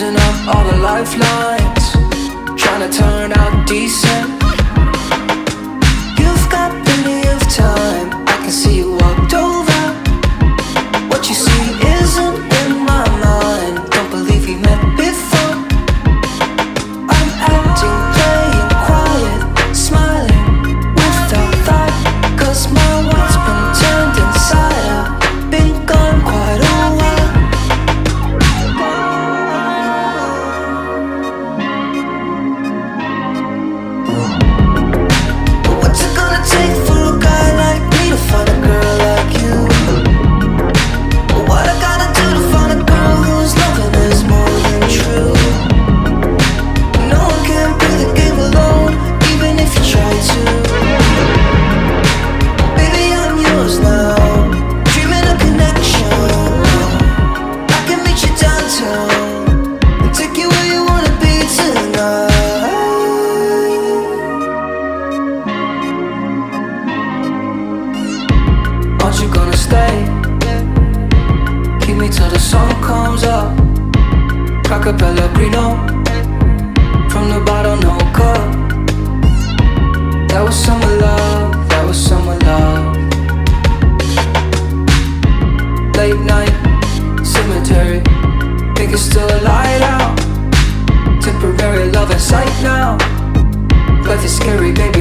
using up all the lifelines. Trying to turn out decent. a Pellegrino From the bottle, no cup. That was summer love, that was summer love. Late night, cemetery Think it's still a light out. Temporary love in sight now But it's scary, baby